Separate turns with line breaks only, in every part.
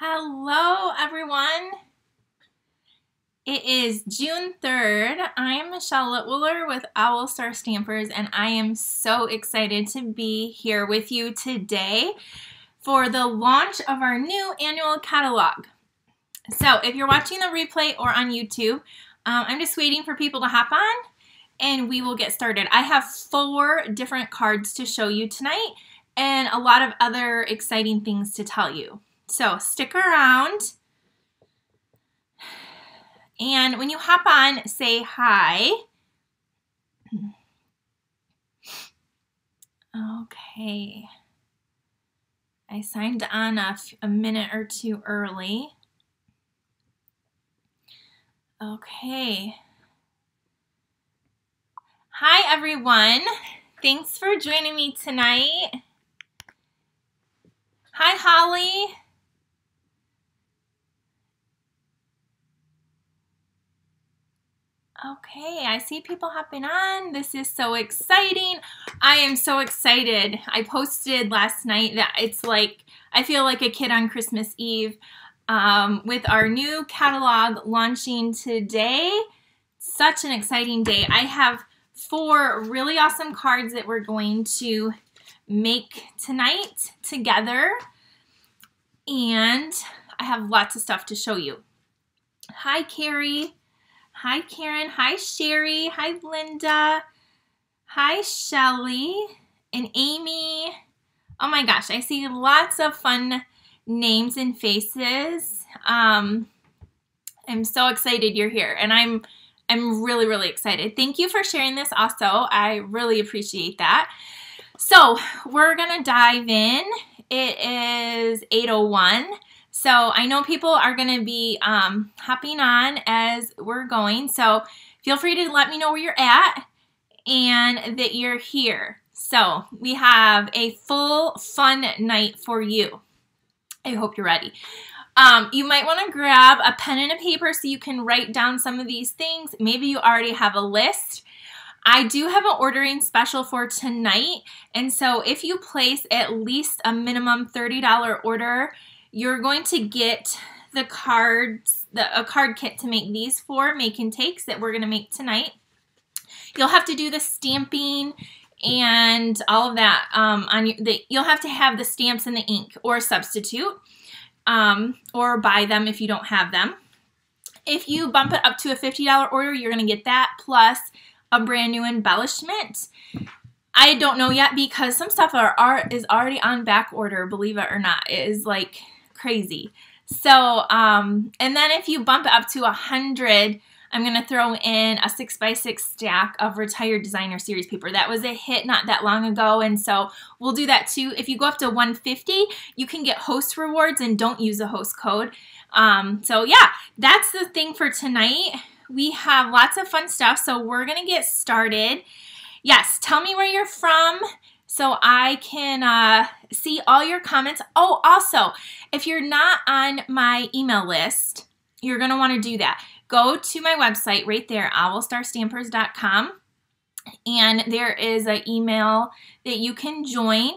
Hello, everyone. It is June 3rd. I am Michelle Litwiller with Owl Star Stampers, and I am so excited to be here with you today for the launch of our new annual catalog. So, if you're watching the replay or on YouTube, um, I'm just waiting for people to hop on and we will get started. I have four different cards to show you tonight and a lot of other exciting things to tell you. So stick around. And when you hop on, say hi. Okay. I signed on a, minute or two early. Okay. Hi, everyone. Thanks for joining me tonight. Hi, Holly. Okay, I see people hopping on. This is so exciting. I am so excited. I posted last night that it's like, I feel like a kid on Christmas Eve um, with our new catalog launching today. Such an exciting day. I have four really awesome cards that we're going to make tonight together. And I have lots of stuff to show you. Hi, Carrie. Hi, Karen. Hi, Sherry. Hi, Linda. Hi, Shelly and Amy. Oh my gosh, I see lots of fun names and faces. Um, I'm so excited you're here, and I'm I'm really really excited. Thank you for sharing this. Also, I really appreciate that. So we're gonna dive in. It is 8:01. So I know people are going to be um, hopping on as we're going. So feel free to let me know where you're at and that you're here. So we have a full fun night for you. I hope you're ready. Um, you might want to grab a pen and a paper so you can write down some of these things. Maybe you already have a list. I do have an ordering special for tonight. And so if you place at least a minimum $30 order, you're going to get the cards, the, a card kit to make these four make and takes that we're going to make tonight. You'll have to do the stamping and all of that um, on your, the, you'll have to have the stamps and the ink or substitute um, or buy them if you don't have them. If you bump it up to a $50 order, you're going to get that plus a brand new embellishment. I don't know yet because some stuff are, are is already on back order, believe it or not. It is like crazy. So, um, and then if you bump up to 100, I'm going to throw in a 6 by 6 stack of retired designer series paper. That was a hit not that long ago, and so we'll do that too. If you go up to 150, you can get host rewards and don't use a host code. Um, so yeah, that's the thing for tonight. We have lots of fun stuff, so we're going to get started. Yes, tell me where you're from so I can uh, see all your comments. Oh, also, if you're not on my email list, you're going to want to do that. Go to my website right there, owlstarstampers.com, and there is an email that you can join.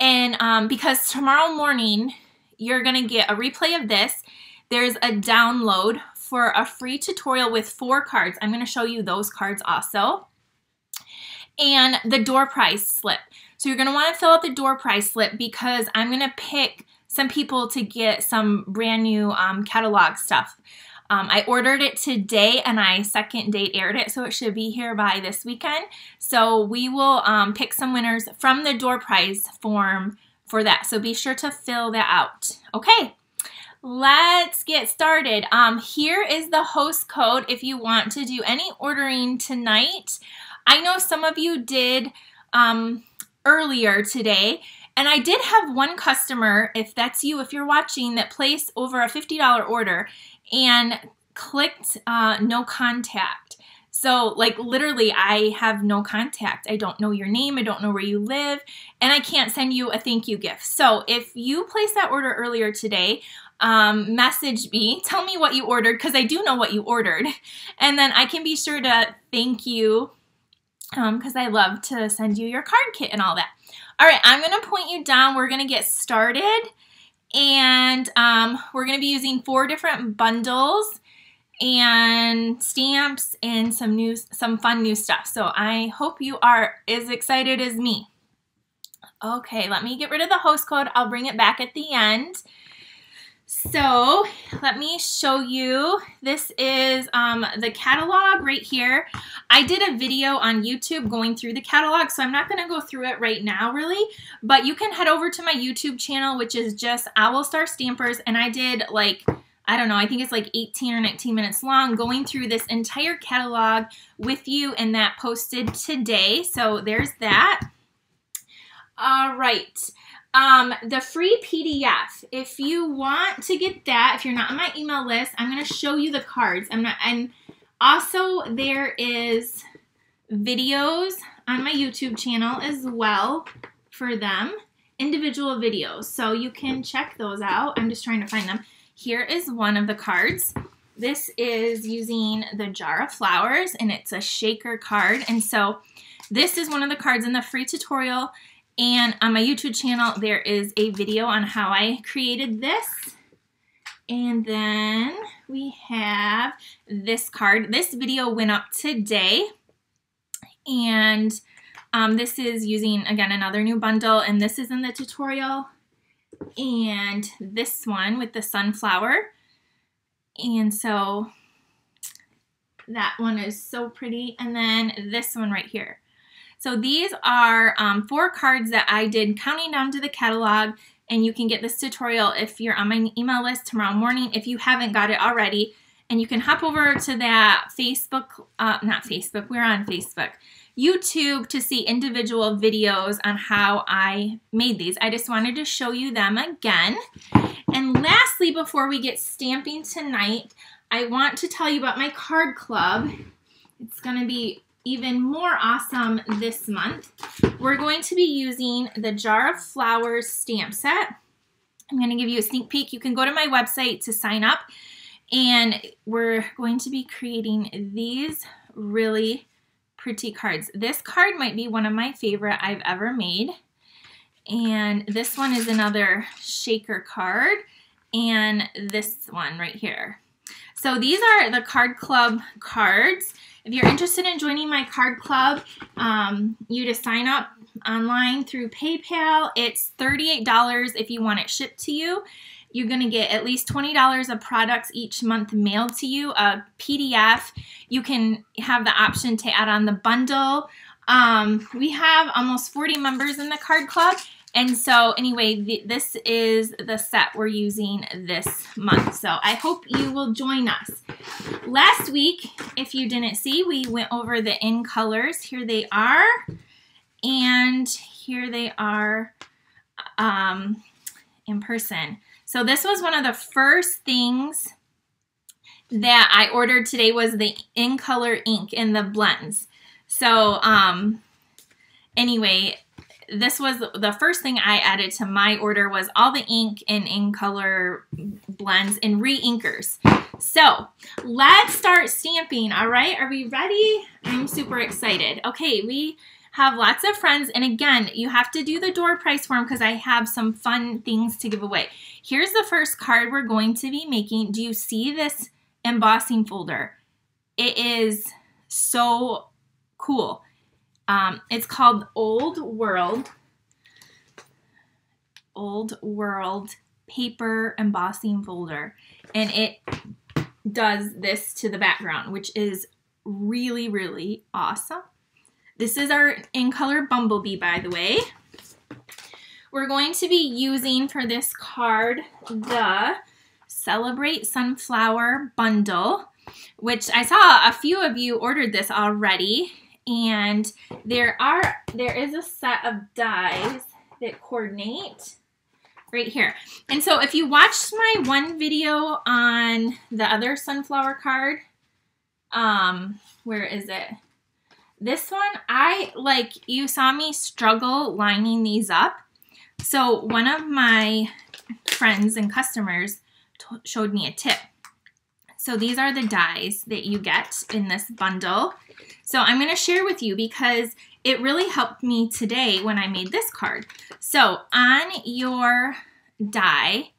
And um, because tomorrow morning, you're going to get a replay of this. There's a download for a free tutorial with four cards. I'm going to show you those cards also. And the door prize slip. So you're going to want to fill out the door prize slip because I'm going to pick some people to get some brand new um, catalog stuff. Um, I ordered it today and I second date aired it, so it should be here by this weekend. So we will um, pick some winners from the door prize form for that. So be sure to fill that out. Okay, let's get started. Um, here is the host code if you want to do any ordering tonight. I know some of you did um, earlier today. And I did have one customer, if that's you, if you're watching, that placed over a $50 order and clicked uh, no contact. So, like, literally, I have no contact. I don't know your name. I don't know where you live. And I can't send you a thank you gift. So, if you placed that order earlier today, um, message me. Tell me what you ordered because I do know what you ordered. And then I can be sure to thank you because um, I love to send you your card kit and all that. All right, I'm going to point you down. We're going to get started. And um, we're going to be using four different bundles and stamps and some new, some fun new stuff. So I hope you are as excited as me. Okay, let me get rid of the host code. I'll bring it back at the end. So let me show you. This is um, the catalog right here. I did a video on YouTube going through the catalog, so I'm not going to go through it right now really, but you can head over to my YouTube channel, which is just Owl Star Stampers, and I did like I don't know, I think it's like 18 or 19 minutes long going through this entire catalog with you and that posted today. So there's that. All right. Um, the free PDF, if you want to get that, if you're not on my email list, I'm going to show you the cards. I'm not, and also there is videos on my YouTube channel as well for them, individual videos. So you can check those out. I'm just trying to find them. Here is one of the cards. This is using the jar of flowers and it's a shaker card. And so this is one of the cards in the free tutorial. And on my YouTube channel, there is a video on how I created this. And then we have this card. This video went up today. And um, this is using, again, another new bundle. And this is in the tutorial and this one with the sunflower. And so that one is so pretty. And then this one right here. So these are um, four cards that I did counting down to the catalog and you can get this tutorial if you're on my email list tomorrow morning if you haven't got it already. And you can hop over to that Facebook, uh, not Facebook, we're on Facebook, YouTube to see individual videos on how I made these. I just wanted to show you them again. And lastly, before we get stamping tonight, I want to tell you about my card club. It's going to be even more awesome this month. We're going to be using the Jar of Flowers stamp set. I'm going to give you a sneak peek. You can go to my website to sign up. And we're going to be creating these really pretty cards. This card might be one of my favorite I've ever made. And this one is another shaker card. And this one right here. So these are the card club cards. If you're interested in joining my card club, um, you just sign up online through PayPal. It's $38 if you want it shipped to you. You're going to get at least $20 of products each month mailed to you, a PDF. You can have the option to add on the bundle. Um, we have almost 40 members in the card club. And so anyway, this is the set we're using this month. So I hope you will join us. Last week, if you didn't see, we went over the in colors. Here they are. And here they are um, in person. So this was one of the first things that I ordered today was the in color ink in the blends. So um, anyway, this was the first thing I added to my order was all the ink and in color blends and re-inkers. So let's start stamping. All right, are we ready? I'm super excited. Okay, we have lots of friends. And again, you have to do the door prize form because I have some fun things to give away. Here's the first card we're going to be making. Do you see this embossing folder? It is so cool. Um, it's called Old World. Old World paper embossing folder. And it does this to the background, which is really, really awesome. This is our in color Bumblebee, by the way. We're going to be using for this card the Celebrate Sunflower Bundle, which I saw a few of you ordered this already. And there are there is a set of dies that coordinate right here. And so if you watched my one video on the other sunflower card, um, where is it? This one, I, like, you saw me struggle lining these up. So one of my friends and customers showed me a tip. So these are the dies that you get in this bundle. So I'm going to share with you because it really helped me today when I made this card. So on your die,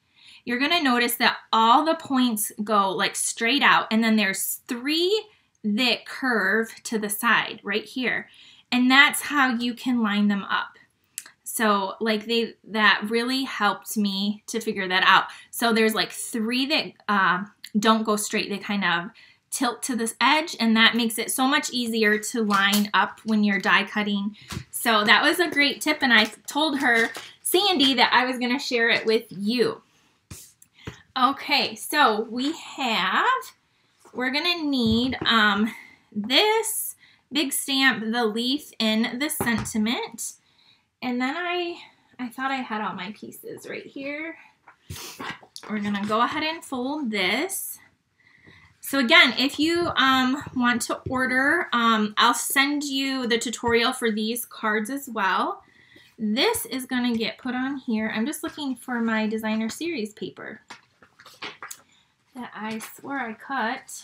you're going to notice that all the points go like straight out and then there's three that curve to the side right here. And that's how you can line them up. So like they that really helped me to figure that out. So there's like three that uh, don't go straight. They kind of tilt to this edge and that makes it so much easier to line up when you're die cutting. So that was a great tip and I told her, Sandy, that I was going to share it with you. Okay, so we have, we're going to need um, this big stamp, the leaf in the sentiment. And then I, I thought I had all my pieces right here. We're to go ahead and fold this. So again, if you um, want to order, um, I'll send you the tutorial for these cards as well. This is to get put on here. I'm just looking for my designer series paper that I swore I cut.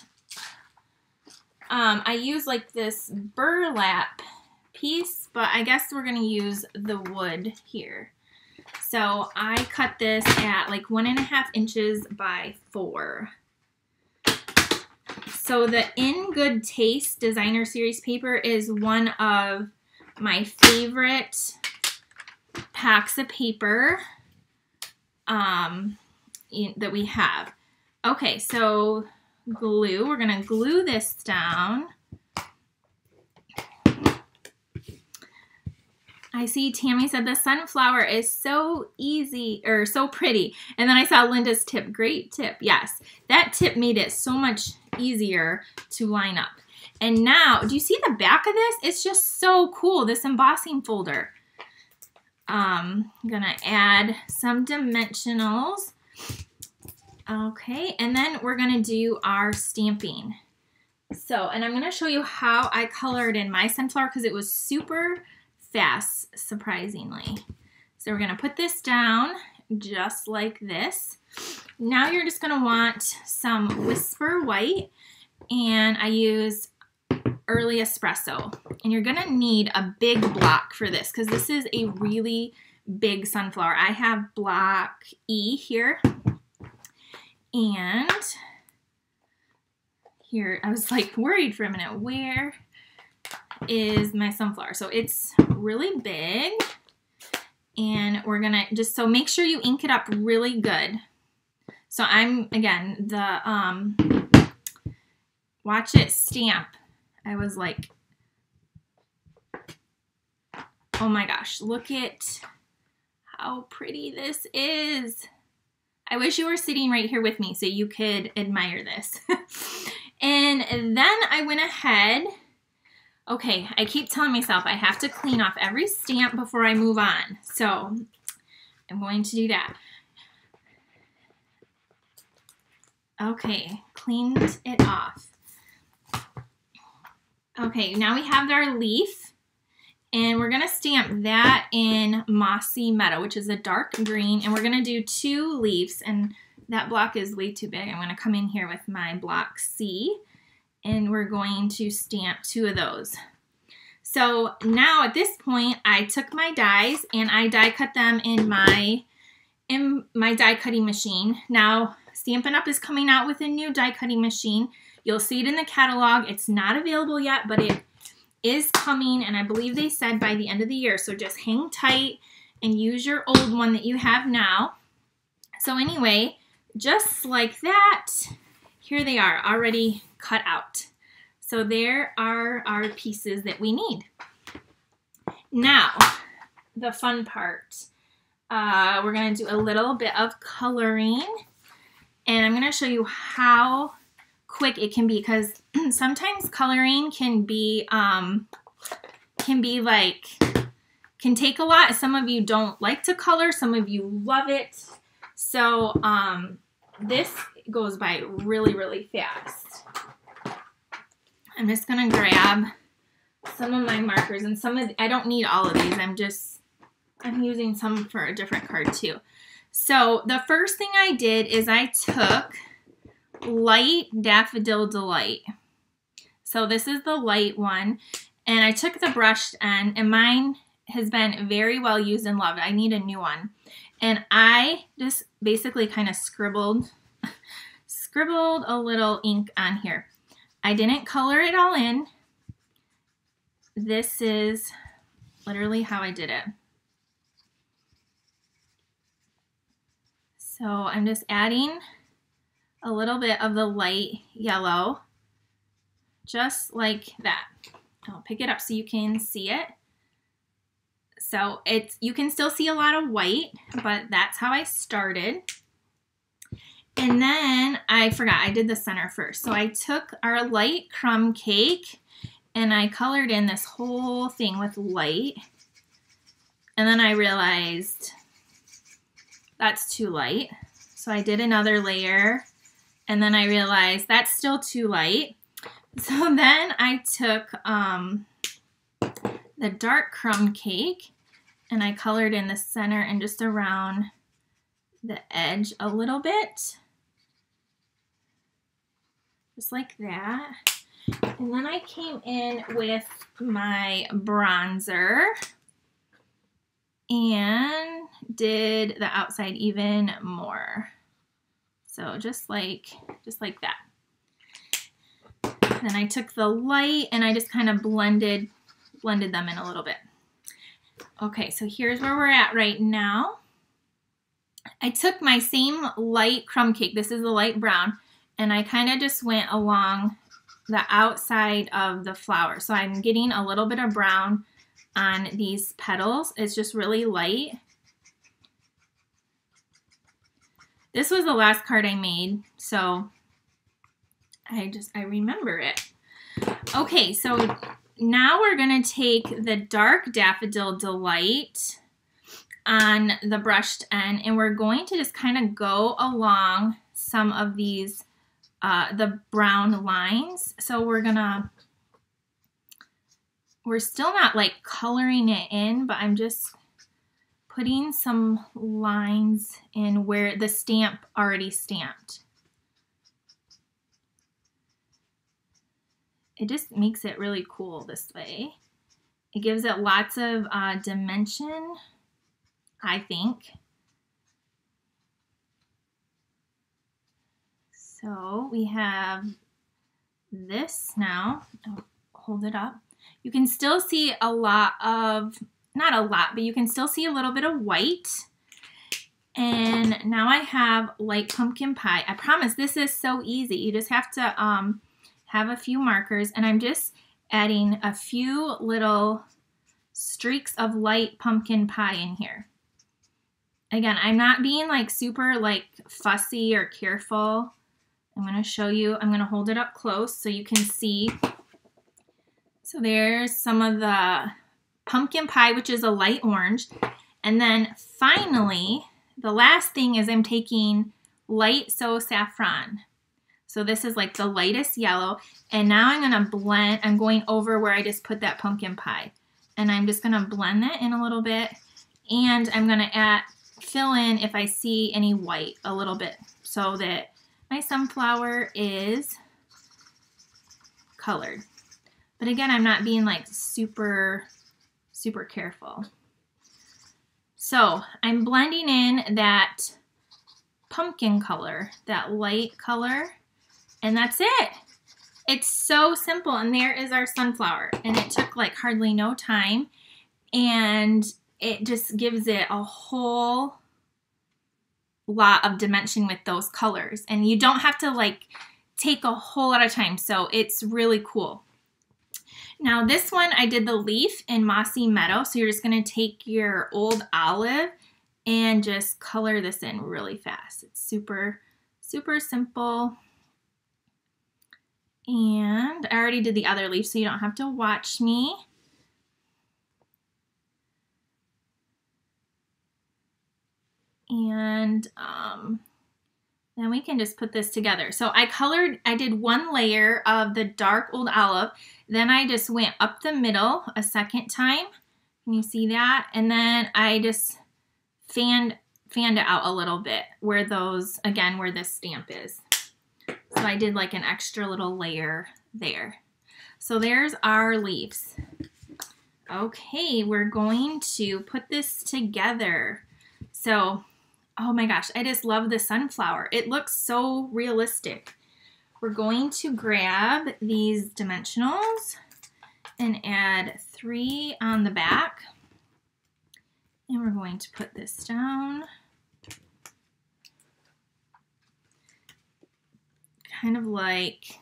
Um, I use like this burlap piece, but I guess we're to use the wood here. So I cut this at like one and a half inches by four. So the In Good Taste Designer Series paper is one of my favorite packs of paper um, that we have. Okay, so glue. We're going to glue this down. I see Tammy said the sunflower is so easy or so pretty. And then I saw Linda's tip. Great tip. Yes, that tip made it so much easier to line up. And now, do you see the back of this? It's just so cool, this embossing folder. Um, I'm gonna add some dimensionals. Okay, and then we're gonna do our stamping. So, and I'm gonna show you how I colored in my sunflower because it was super fast, surprisingly. So we're gonna put this down just like this. Now you're just gonna want some Whisper White and I use early espresso. And you're gonna need a big block for this because this is a really big sunflower. I have block E here. And here, I was like worried for a minute, where is my sunflower? So it's really big. And we're gonna just, so make sure you ink it up really good. So I'm, again, the, um, watch it stamp. I was like, oh my gosh, look at how pretty this is. I wish you were sitting right here with me so you could admire this. and then I went ahead Okay, I keep telling myself I have to clean off every stamp before I move on. So I'm going to do that. Okay, cleaned it off. Okay, now we have our leaf. And we're going to stamp that in Mossy Meadow, which is a dark green. And we're going to do two leaves. And that block is way too big. I'm going to come in here with my block C and we're going to stamp two of those. So now at this point, I took my dies and I die cut them in my in my die cutting machine. Now Stampin' Up! is coming out with a new die cutting machine. You'll see it in the catalog. It's not available yet, but it is coming, and I believe they said by the end of the year. So just hang tight and use your old one that you have now. So anyway, just like that, here they are already cut out. So there are our pieces that we need. Now, the fun part. Uh, we're going to do a little bit of coloring. And I'm going to show you how quick it can be because sometimes coloring can be, um, can be like, can take a lot. Some of you don't like to color. Some of you love it. So um, this goes by really, really fast. I'm just going to grab some of my markers and some of, I don't need all of these. I'm just, I'm using some for a different card too. So the first thing I did is I took Light Daffodil Delight. So this is the light one. And I took the brushed end and mine has been very well used and loved. I need a new one. And I just basically kind of scribbled, scribbled a little ink on here. I didn't color it all in. This is literally how I did it. So I'm just adding a little bit of the light yellow, just like that. I'll pick it up so you can see it. So it's you can still see a lot of white, but that's how I started. And then I forgot, I did the center first. So I took our light crumb cake and I colored in this whole thing with light. And then I realized that's too light. So I did another layer and then I realized that's still too light. So then I took um, the dark crumb cake and I colored in the center and just around the edge a little bit. Just like that. And then I came in with my bronzer and did the outside even more. So just like, just like that. Then I took the light and I just kind of blended, blended them in a little bit. Okay, so here's where we're at right now. I took my same light crumb cake, this is the light brown, and I kind of just went along the outside of the flower. So I'm getting a little bit of brown on these petals. It's just really light. This was the last card I made, so I just, I remember it. Okay, so now we're going to take the dark Daffodil Delight on the brushed end, and we're going to just kind of go along some of these, uh, the brown lines. So we're to, we're still not like coloring it in, but I'm just putting some lines in where the stamp already stamped. It just makes it really cool this way. It gives it lots of uh, dimension, I think. So we have this now. I'll hold it up. You can still see a lot of not a lot, but you can still see a little bit of white. And now I have light pumpkin pie. I promise this is so easy. You just have to um, have a few markers and I'm just adding a few little streaks of light pumpkin pie in here. Again, I'm not being like super like fussy or careful. I'm going to show you, I'm going to hold it up close so you can see. So there's some of the pumpkin pie, which is a light orange. And then finally, the last thing is I'm taking light so saffron. So this is like the lightest yellow. And now I'm going to blend, I'm going over where I just put that pumpkin pie. And I'm just going to blend that in a little bit. And I'm going to add, fill in if I see any white a little bit so that my sunflower is colored. But again, I'm not being like super super careful. So I'm blending in that pumpkin color, that light color, and that's it. It's so simple, and there is our sunflower, and it took like hardly no time, and it just gives it a whole lot of dimension with those colors, and you don't have to like take a whole lot of time, so it's really cool. Now this one, I did the leaf in Mossy Meadow. So you're just gonna take your old olive and just color this in really fast. It's super, super simple. And I already did the other leaf, so you don't have to watch me. And um, then we can just put this together. So I colored, I did one layer of the dark old olive. Then I just went up the middle a second time. Can you see that? And then I just fanned, fanned it out a little bit where those, again, where this stamp is. So I did like an extra little layer there. So there's our leaves. Okay, we're going to put this together. So, oh my gosh, I just love the sunflower. It looks so realistic. We're going to grab these dimensionals and add three on the back. And we're going to put this down. Kind of like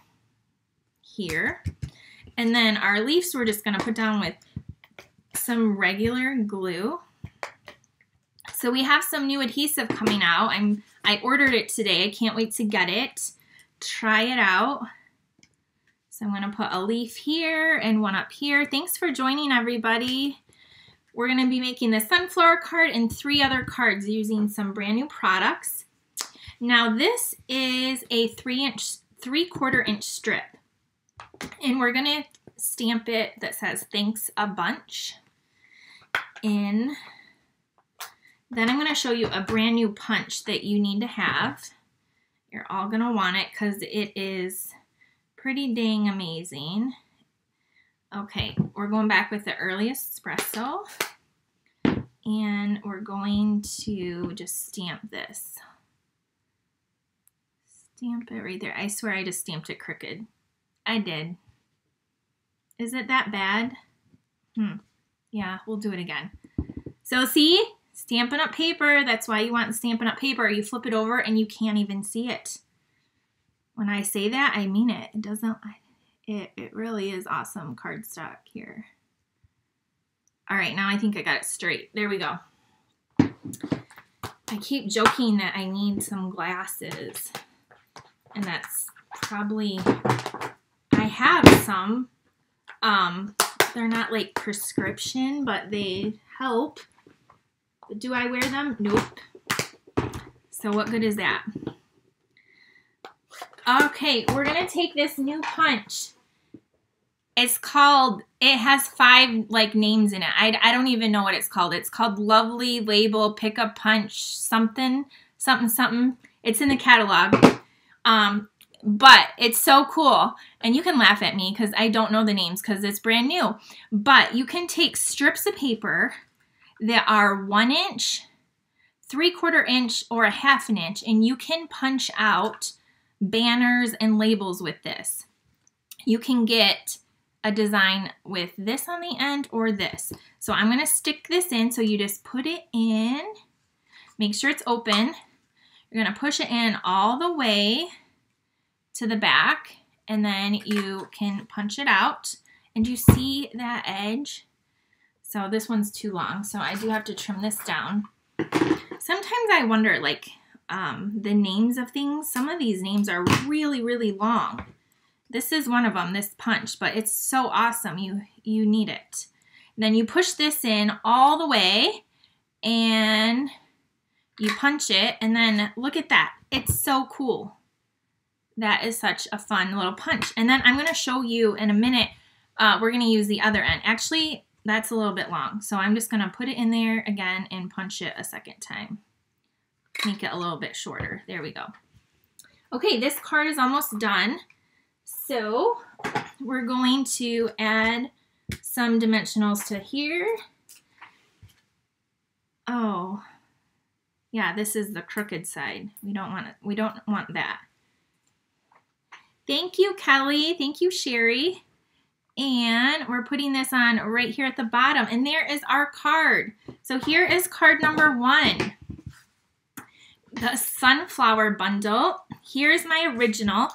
here. And then our leaves we're just going to put down with some regular glue. So we have some new adhesive coming out. I'm I ordered it today. I can't wait to get it. Try it out. So I'm going to put a leaf here and one up here. Thanks for joining everybody. We're going to be making the sunflower card and three other cards using some brand new products. Now this is a three inch, three quarter inch strip. And we're going to stamp it that says thanks a bunch in. Then I'm going to show you a brand new punch that you need to have. You're all going to want it because it is pretty dang amazing. Okay, we're going back with the early espresso. And we're going to just stamp this. Stamp it right there. I swear I just stamped it crooked. I did. Is it that bad? Hmm. Yeah, we'll do it again. So see, Stampin' Up paper, that's why you want Stampin' Up paper. You flip it over and you can't even see it. When I say that, I mean it. It doesn't, it, it really is awesome cardstock here. All right, now I think I got it straight. There we go. I keep joking that I need some glasses. And that's probably, I have some. Um, they're not like prescription, but they help. Do I wear them? Nope. So what good is that? Okay, we're going to take this new punch. It's called, it has five like names in it. I, I don't even know what it's called. It's called Lovely Label Pick a Punch something, something, something. It's in the catalog. Um, but it's so cool. And you can laugh at me because I don't know the names because it's brand new. But you can take strips of paper that are one inch, three quarter inch, or a half an inch, and you can punch out banners and labels with this. You can get a design with this on the end or this. So I'm going to stick this in. So you just put it in, make sure it's open. You're going to push it in all the way to the back and then you can punch it out. And you see that edge? So this one's too long, so I do have to trim this down. Sometimes I wonder, like, um, the names of things. Some of these names are really, really long. This is one of them, this punch, but it's so awesome. You, you need it. Then you push this in all the way and you punch it and then look at that. It's so cool. That is such a fun little punch. And then I'm going to show you in a minute, uh, we're going to use the other end. Actually, that's a little bit long. So I'm just going to put it in there again and punch it a second time. Make it a little bit shorter. There we go. Okay, this card is almost done. So we're going to add some dimensionals to here. Oh, yeah, this is the crooked side. We don't want it. We don't want that. Thank you, Kelly. Thank you, Sherry. And we're putting this on right here at the bottom. And there is our card. So here is card number one. The Sunflower Bundle. Here's my original.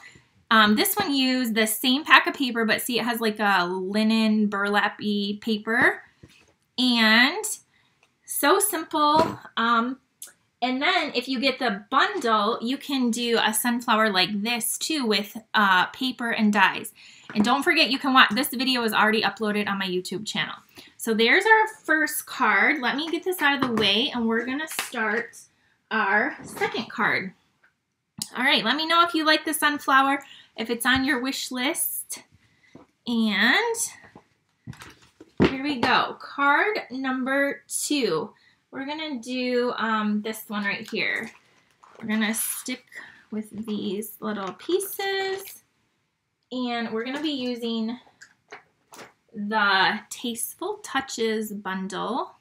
Um, this one used the same pack of paper, but see it has like a linen burlap-y paper. And so simple. Um, and then if you get the bundle, you can do a sunflower like this too with uh, paper and dies. And don't forget you can watch, this video is already uploaded on my YouTube channel. So there's our first card. Let me get this out of the way and we're gonna start our second card. All right, let me know if you like the sunflower, if it's on your wish list. And here we go, card number two. We're gonna do um, this one right here. We're gonna stick with these little pieces and we're gonna be using the Tasteful Touches bundle.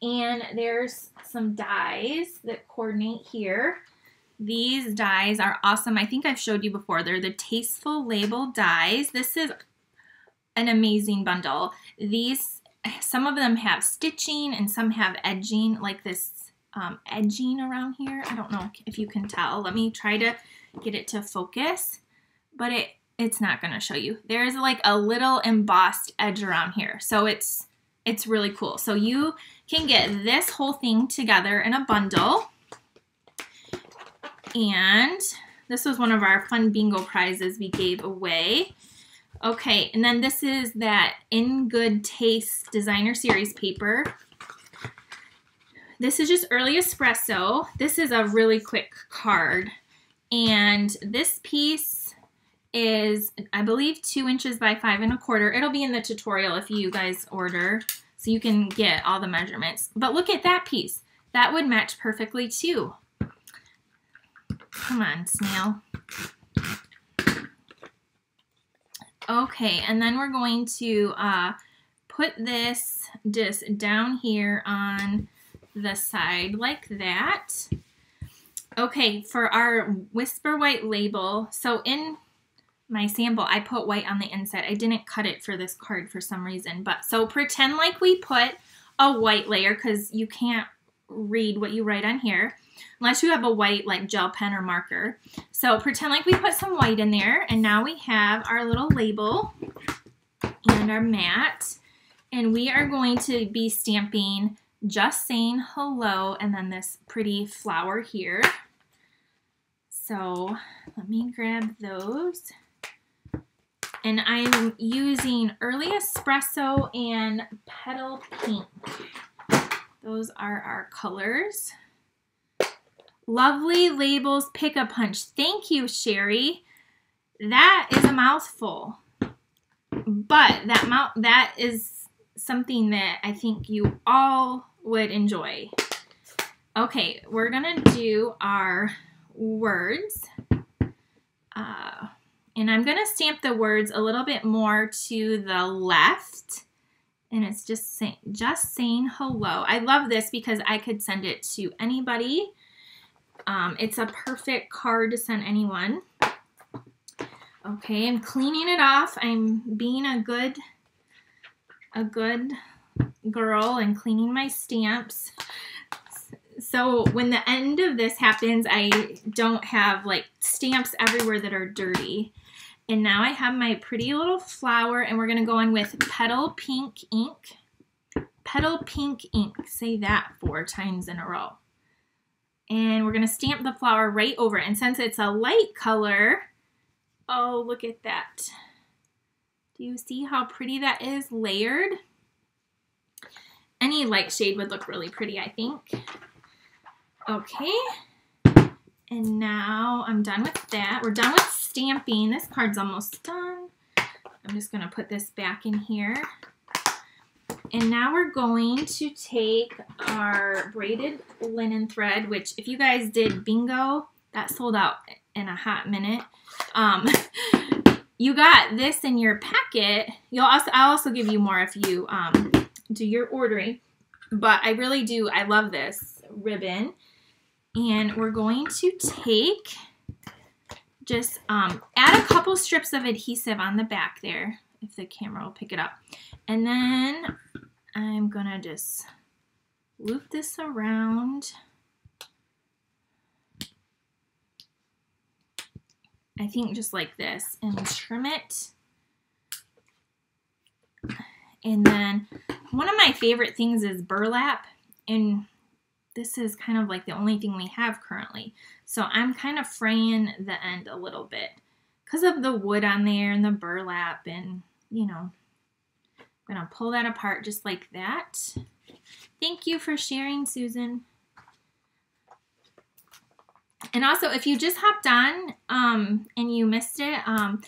And there's some dies that coordinate here. These dies are awesome. I think I've showed you before. They're the Tasteful Label dies. This is an amazing bundle. These, some of them have stitching and some have edging, like this um, edging around here. I don't know if you can tell. Let me try to get it to focus, but it it's not going to show you. There's like a little embossed edge around here. So it's it's really cool. So you can get this whole thing together in a bundle. And this was one of our fun bingo prizes we gave away. Okay, and then this is that In Good Taste Designer Series paper. This is just early espresso. This is a really quick card. And this piece is, I believe, two inches by five and a quarter. It'll be in the tutorial if you guys order, so you can get all the measurements. But look at that piece. That would match perfectly too. Come on, snail. Okay, and then we're going to uh, put this disc down here on the side like that. Okay, for our Whisper White label, so in my sample, I put white on the inside. I didn't cut it for this card for some reason, but so pretend like we put a white layer because you can't read what you write on here unless you have a white like gel pen or marker. So pretend like we put some white in there and now we have our little label and our mat and we are going to be stamping just saying hello and then this pretty flower here. So let me grab those. And I'm using Early Espresso and Petal Pink. Those are our colors. Lovely labels pick a punch. Thank you, Sherry. That is a mouthful. But that mouth that is something that I think you all would enjoy. Okay, we're gonna do our words. Uh, and I'm gonna stamp the words a little bit more to the left and it's just saying just saying hello. I love this because I could send it to anybody. Um, it's a perfect card to send anyone. Okay, I'm cleaning it off. I'm being a good a good girl and cleaning my stamps. So when the end of this happens, I don't have like stamps everywhere that are dirty. And now I have my pretty little flower and we're going to go in with Petal Pink ink. Petal Pink ink. Say that four times in a row. And we're going to stamp the flower right over it. And since it's a light color, oh, look at that. Do you see how pretty that is layered? Any light shade would look really pretty, I think. Okay. And now I'm done with that. We're done with stamping. This card's almost done. I'm just going to put this back in here. And now we're going to take our braided linen thread, which if you guys did bingo, that sold out in a hot minute. Um, you got this in your packet. You'll also I'll also give you more if you um, do your ordering. But I really do. I love this ribbon. And we're going to take, just um, add a couple strips of adhesive on the back there, if the camera will pick it up. And then I'm going to just loop this around. I think just like this and trim it. And then one of my favorite things is burlap. And this is kind of like the only thing we have currently. So I'm kind of fraying the end a little bit because of the wood on there and the burlap and, you know, I'm going to pull that apart just like that. Thank you for sharing, Susan. And also, if you just hopped on um, and you missed it, um,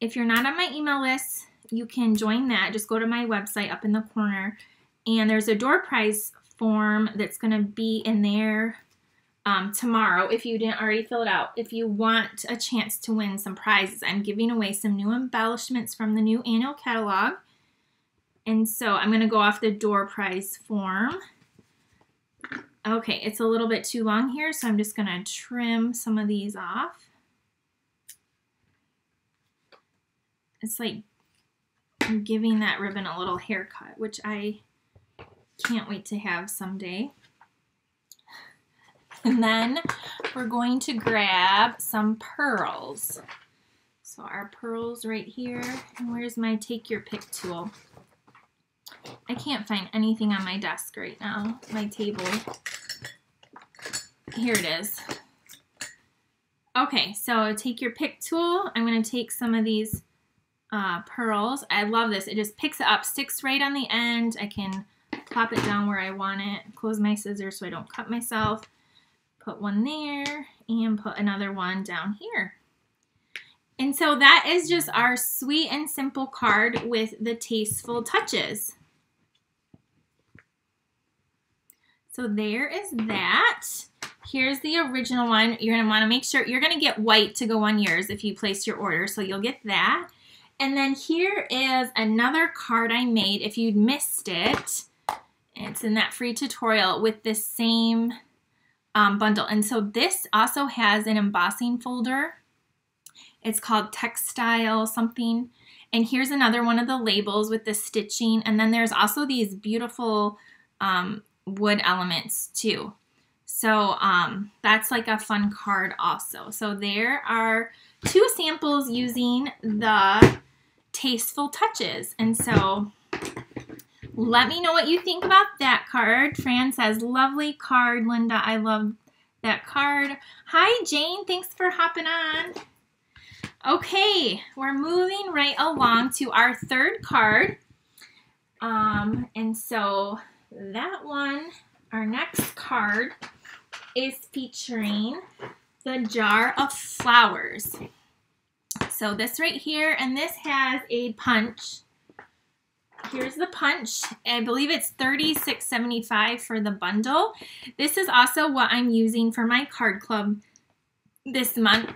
if you're not on my email list, you can join that. Just go to my website up in the corner, and there's a door prize form that's going to be in there um, tomorrow if you didn't already fill it out. If you want a chance to win some prizes, I'm giving away some new embellishments from the new annual catalog. And so I'm going to go off the door prize form. Okay, it's a little bit too long here, so I'm just going to trim some of these off. It's like giving that ribbon a little haircut, which I can't wait to have someday. And then we're going to grab some pearls. So our pearls right here. And where's my take your pick tool? I can't find anything on my desk right now, my table. Here it is. Okay, so take your pick tool. I'm going to take some of these uh, pearls. I love this. It just picks it up, sticks right on the end. I can plop it down where I want it. Close my scissors so I don't cut myself. Put one there and put another one down here. And so that is just our sweet and simple card with the tasteful touches. So there is that. Here's the original one. You're going to want to make sure you're going to get white to go on yours if you place your order. So you'll get that. And then here is another card I made. If you'd missed it, it's in that free tutorial with the same um, bundle. And so this also has an embossing folder. It's called textile something. And here's another one of the labels with the stitching. And then there's also these beautiful um, wood elements too. So um, that's like a fun card also. So there are two samples using the tasteful touches. And so let me know what you think about that card. Fran says, lovely card, Linda. I love that card. Hi, Jane. Thanks for hopping on. Okay, we're moving right along to our third card. Um, and so that one, our next card, is featuring the jar of flowers. So this right here, and this has a punch. Here's the punch. I believe it's $36.75 for the bundle. This is also what I'm using for my card club this month.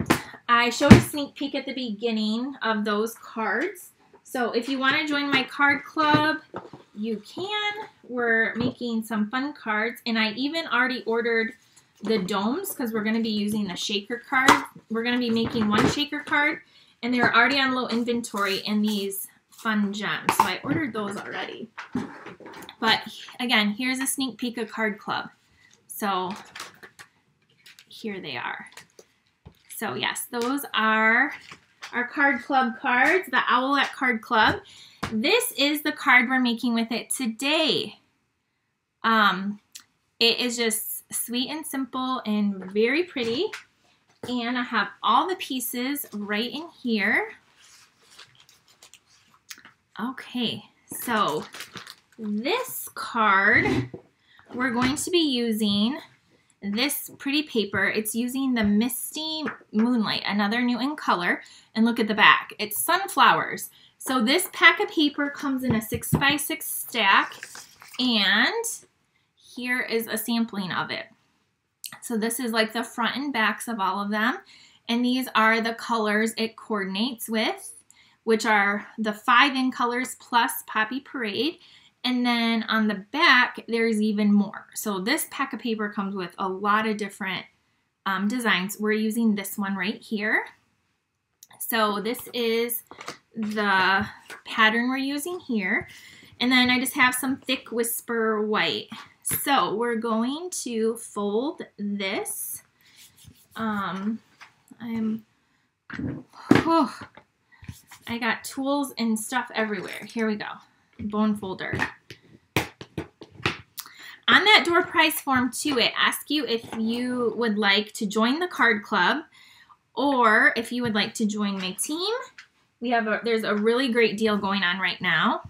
I showed a sneak peek at the beginning of those cards. So if you want to join my card club, you can. We're making some fun cards, and I even already ordered the domes because we're going to be using the shaker card. We're going to be making one shaker card, and they're already on low inventory And these fun gems. So I ordered those already. But again, here's a sneak peek of Card Club. So here they are. So yes, those are our Card Club cards, the Owlet Card Club. This is the card we're making with it today. Um, it is just sweet and simple and very pretty. And I have all the pieces right in here. Okay, so this card, we're going to be using this pretty paper. It's using the Misty Moonlight, another new in color. And look at the back. It's sunflowers. So this pack of paper comes in a 6 by 6 stack. And here is a sampling of it. So this is like the front and backs of all of them. And these are the colors it coordinates with, which are the five in colors plus Poppy Parade. And then on the back, there's even more. So this pack of paper comes with a lot of different um, designs. We're using this one right here. So this is the pattern we're using here. And then I just have some thick whisper white. So we're going to fold this. Um, I'm, oh, I got tools and stuff everywhere. Here we go, bone folder. On that door prize form too, it asks you if you would like to join the card club or if you would like to join my team. We have a, there's a really great deal going on right now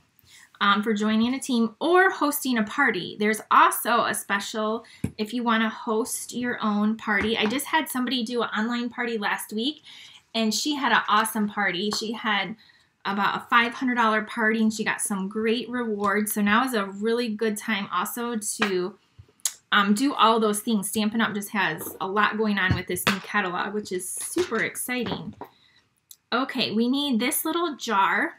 um, for joining a team or hosting a party. There's also a special if you want to host your own party. I just had somebody do an online party last week and she had an awesome party. She had about a $500 party and she got some great rewards. So now is a really good time also to um, do all those things. Stampin' Up! just has a lot going on with this new catalog, which is super exciting. Okay, we need this little jar.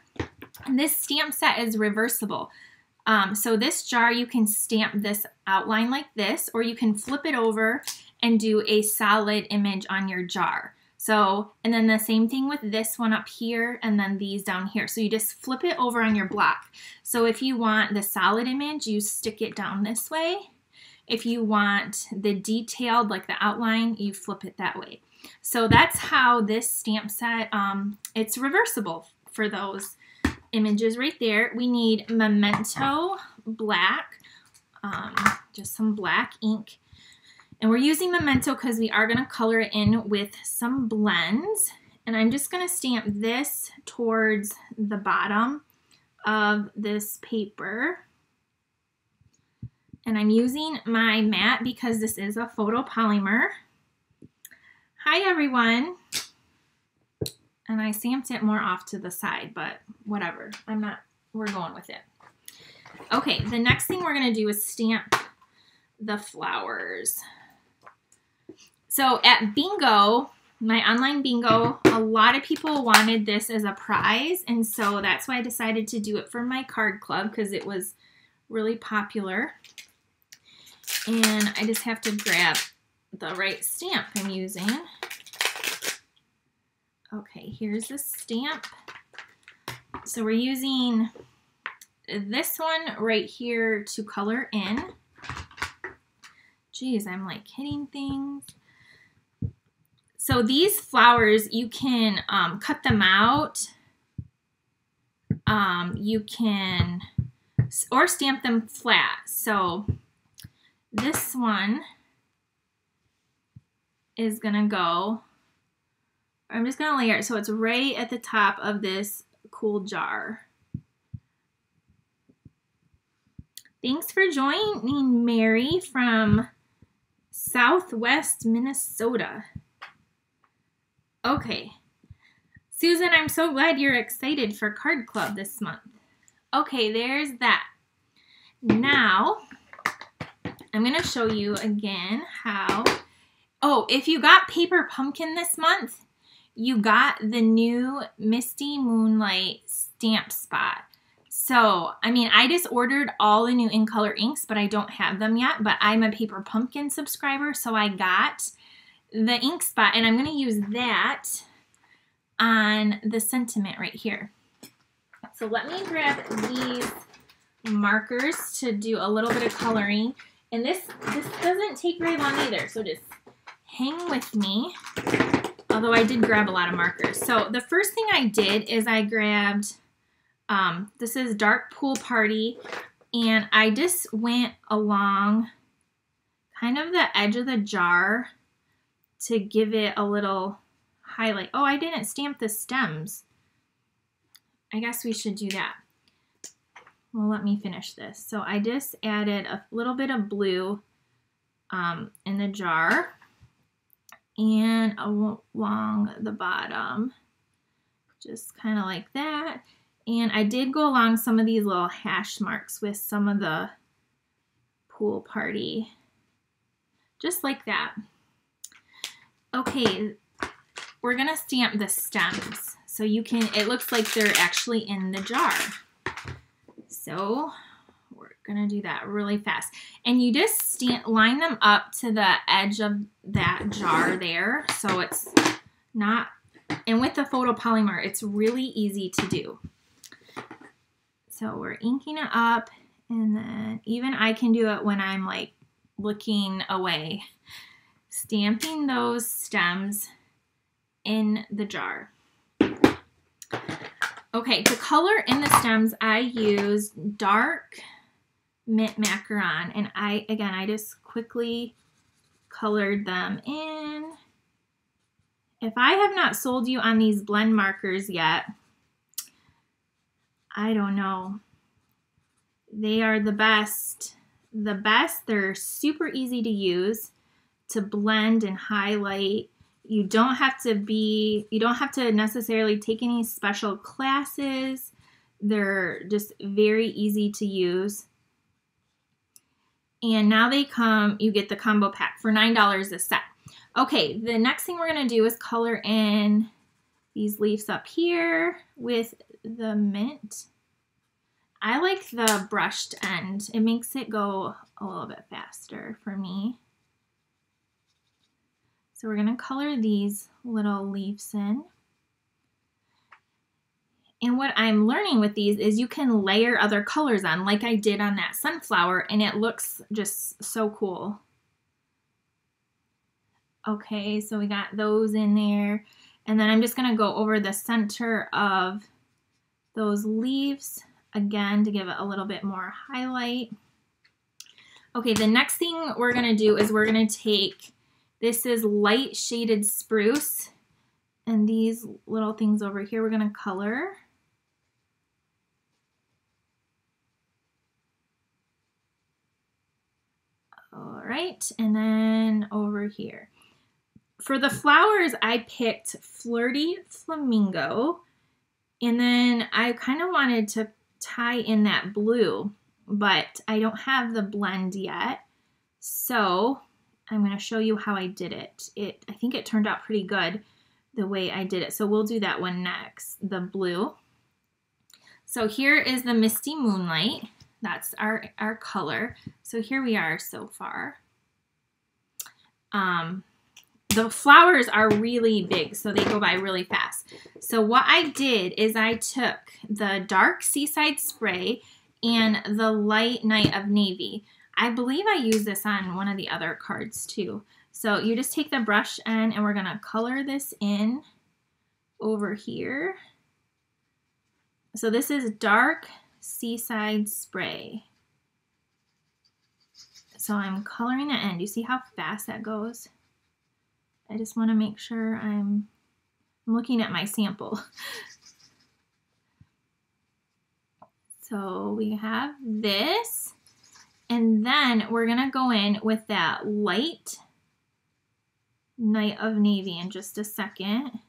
And this stamp set is reversible. Um, so this jar, you can stamp this outline like this, or you can flip it over and do a solid image on your jar. So, and then the same thing with this one up here and then these down here. So you just flip it over on your block. So if you want the solid image, you stick it down this way. If you want the detailed, like the outline, you flip it that way. So that's how this stamp set, um, it's reversible for those images right there. We need Memento Black, um, just some black ink. And we're using Memento because we are going to color it in with some blends. And I'm just going to stamp this towards the bottom of this paper. And I'm using my mat because this is a photopolymer. Hi everyone. And I stamped it more off to the side, but whatever. I'm not, we're going with it. Okay, the next thing we're going to do is stamp the flowers. So at bingo, my online bingo, a lot of people wanted this as a prize. And so that's why I decided to do it for my card club because it was really popular. And I just have to grab the right stamp I'm using. Okay, here's the stamp. So we're using this one right here to color in. Geez, I'm like hitting things. So these flowers, you can um, cut them out. Um, you can, or stamp them flat. So this one is to go, I'm just to layer it so it's right at the top of this cool jar. Thanks for joining Mary from Southwest Minnesota. Okay. Susan, I'm so glad you're excited for Card Club this month. Okay, there's that. Now, I'm going to show you again how... Oh, if you got Paper Pumpkin this month, you got the new Misty Moonlight Stampin' Spot. So, I mean, I just ordered all the new in color inks, but I don't have them yet. But I'm a Paper Pumpkin subscriber, so I got the ink spot and I'm going to use that on the sentiment right here. So let me grab these markers to do a little bit of coloring. And this, this doesn't take very long either, so just hang with me. Although I did grab a lot of markers. So the first thing I did is I grabbed, um, this is Dark Pool Party, and I just went along kind of the edge of the jar to give it a little highlight. Oh, I didn't stamp the stems. I guess we should do that. Well, let me finish this. So I just added a little bit of blue um, in the jar and along the bottom, just kind of like that. And I did go along some of these little hash marks with some of the pool party, just like that. Okay, we're gonna stamp the stems. So you can, it looks like they're actually in the jar. So we're gonna do that really fast. And you just stamp, line them up to the edge of that jar there. So it's not, and with the photopolymer, it's really easy to do. So we're inking it up and then even I can do it when I'm like looking away stamping those stems in the jar. Okay, to color in the stems, I use dark mint macaron, and I, again, I just quickly colored them in. If I have not sold you on these blend markers yet, I don't know. They are the best. The best. They're super easy to use to blend and highlight. You don't have to be, you don't have to necessarily take any special classes. They're just very easy to use. And now they come, you get the combo pack for $9 a set. Okay, the next thing we're gonna do is color in these leaves up here with the mint. I like the brushed end. It makes it go a little bit faster for me. So we're going to color these little leaves in. And what I'm learning with these is you can layer other colors on like I did on that sunflower and it looks just so cool. Okay, so we got those in there. And then I'm just going to go over the center of those leaves again to give it a little bit more highlight. Okay, the next thing we're going to do is we're going to take, this is light shaded spruce, and these little things over here we're going to color. All right, and then over here. For the flowers, I picked Flirty Flamingo, and then I kind of wanted to tie in that blue, but I don't have the blend yet. So I'm going to show you how I did it. It I think it turned out pretty good the way I did it. So we'll do that one next, the blue. So here is the Misty Moonlight. That's our, our color. So here we are so far. Um, the flowers are really big, so they go by really fast. So what I did is I took the dark seaside spray and the light night of navy. I believe I used this on one of the other cards too. So you just take the brush end and we're gonna color this in over here. So this is dark seaside spray. So I'm coloring the end. You see how fast that goes? I just want to make sure I'm, I'm looking at my sample. so we have this, and then we're going to go in with that light Night of Navy in just a second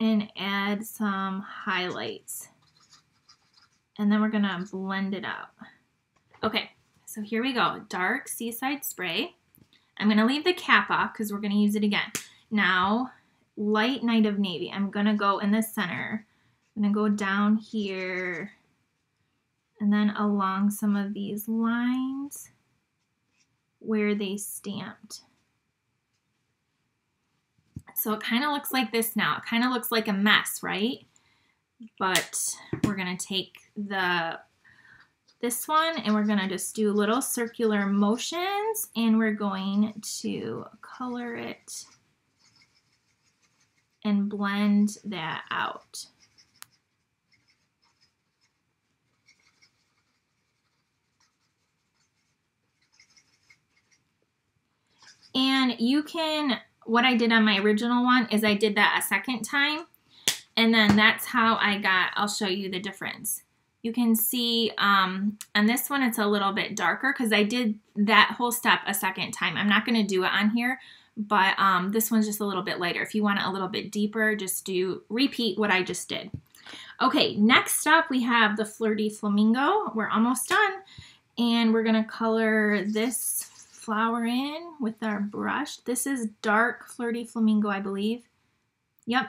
and add some highlights. And then we're going to blend it out. Okay, so here we go. Dark Seaside Spray. I'm going to leave the cap off because we're going to use it again. Now, light night of navy. I'm going to go in the center. I'm going to go down here and then along some of these lines where they stamped. So it kind of looks like this now. It kind of looks like a mess, right? But we're going to take the this one and we're gonna just do little circular motions and we're going to color it and blend that out. And you can, what I did on my original one is I did that a second time. And then that's how I got, I'll show you the difference. You can see um, on this one, it's a little bit darker because I did that whole step a second time. I'm not going to do it on here, but um, this one's just a little bit lighter. If you want it a little bit deeper, just do repeat what I just did. Okay, next up we have the Flirty Flamingo. We're almost done. And we're going to color this flower in with our brush. This is dark Flirty Flamingo, I believe. Yep.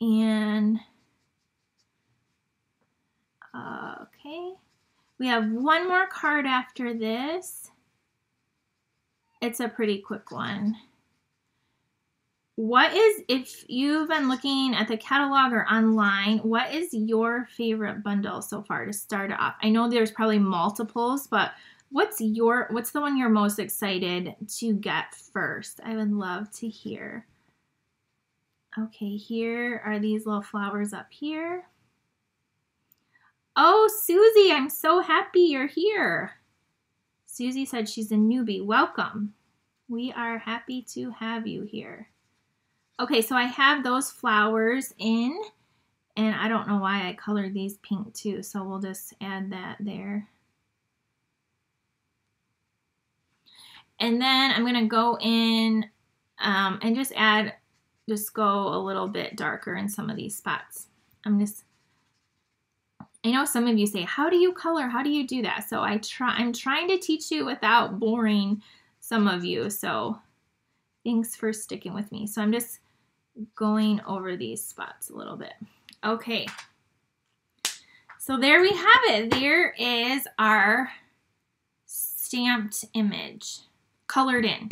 And okay. We have one more card after this. It's a pretty quick one. What is, if you've been looking at the catalog or online, what is your favorite bundle so far to start off? I know there's probably multiples, but what's your, what's the one you're most excited to get first? I would love to hear. Okay, here are these little flowers up here. Oh, Susie, I'm so happy you're here. Susie said she's a newbie. Welcome. We are happy to have you here. Okay, so I have those flowers in, and I don't know why I colored these pink too, so we'll just add that there. And then I'm going to go in um, and just add, just go a little bit darker in some of these spots. I'm just I know some of you say, how do you color? How do you do that? So I try, I'm trying to teach you without boring some of you. So thanks for sticking with me. So I'm just going over these spots a little bit. Okay. So there we have it. There is our stamped image colored in.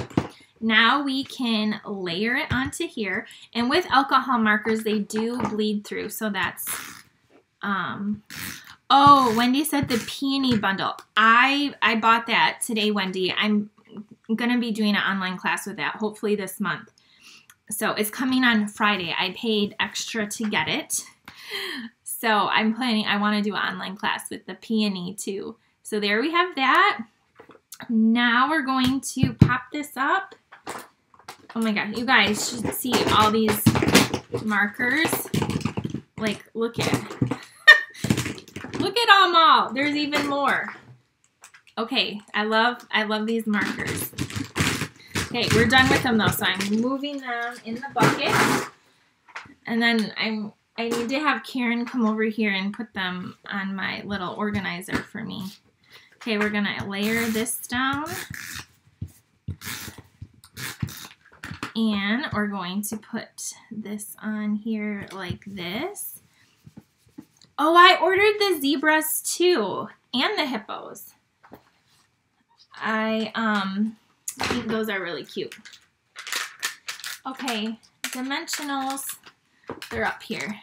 Now we can layer it onto here. And with alcohol markers, they do bleed through. So that's, um, oh, Wendy said the peony bundle. I, I bought that today, Wendy. I'm going to be doing an online class with that, hopefully this month. So it's coming on Friday. I paid extra to get it. So I'm planning, I want to do an online class with the peony too. So there we have that. Now we're going to pop this up Oh my god, you guys should see all these markers. Like, look at look at them all. There's even more. Okay, I love I love these markers. Okay, we're done with them though, so I'm moving them in the bucket. And then I'm I need to have Karen come over here and put them on my little organizer for me. Okay, we're gonna layer this down. And we're going to put this on here like this. Oh, I ordered the zebras too, and the hippos. I um think those are really cute. Okay, dimensionals, they're up here.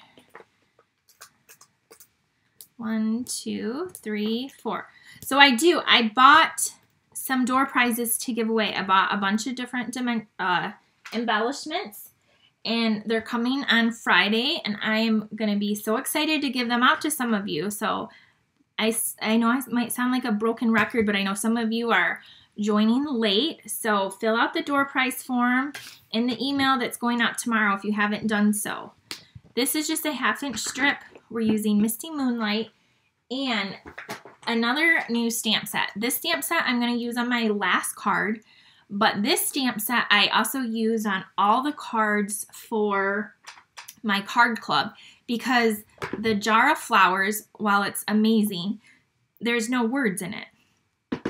One, two, three, four. So I do, I bought some door prizes to give away. I bought a bunch of different uh, embellishments and they're coming on Friday and I'm going to be so excited to give them out to some of you. So I, I know I might sound like a broken record, but I know some of you are joining late. So fill out the door prize form in the email that's going out tomorrow if you haven't done so. This is just a half inch strip. We're using Misty Moonlight and another new stamp set. This stamp set I'm going to use on my last card but this stamp set I also use on all the cards for my card club because the jar of flowers, while it's amazing, there's no words in it.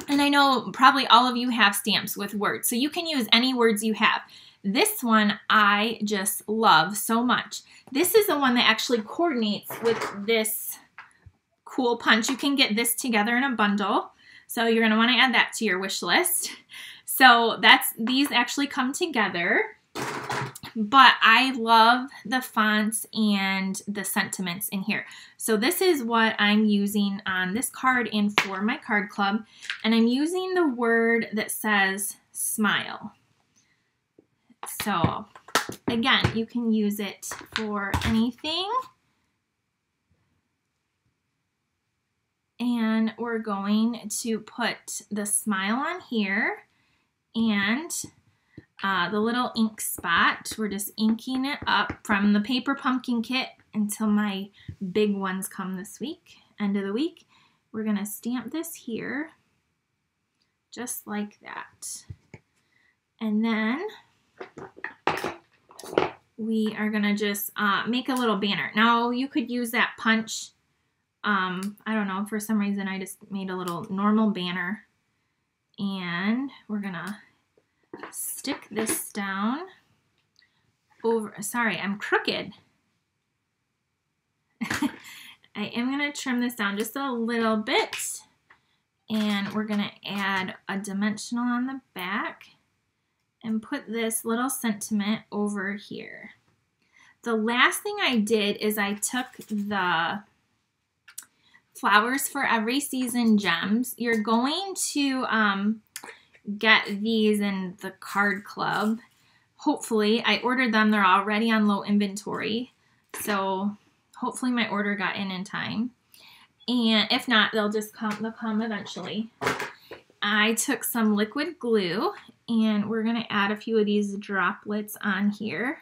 And I know probably all of you have stamps with words, so you can use any words you have. This one I just love so much. This is the one that actually coordinates with this cool punch. You can get this together in a bundle. So you're going to want to add that to your wish list. So that's these actually come together. But I love the fonts and the sentiments in here. So this is what I'm using on this card and for my card club. And I'm using the word that says smile. So again, you can use it for anything. And we're going to put the smile on here and uh, the little ink spot, we're just inking it up from the paper pumpkin kit until my big ones come this week, end of the week. We're going to stamp this here, just like that. And then we are going to just uh, make a little banner. Now, you could use that punch. Um, I don't know, for some reason I just made a little normal banner. And we're going to stick this down over, sorry, I'm crooked. I am going to trim this down just a little bit and we're going to add a dimensional on the back and put this little sentiment over here. The last thing I did is I took the flowers for every season gems. You're going to um, get these in the card club. Hopefully, I ordered them. They're already on low inventory. So hopefully my order got in in time. And if not, they'll just come, they'll come eventually. I took some liquid glue and we're going to add a few of these droplets on here.